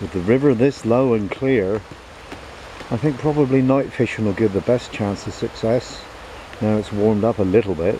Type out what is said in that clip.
With the river this low and clear, I think probably night fishing will give the best chance of success. Now it's warmed up a little bit.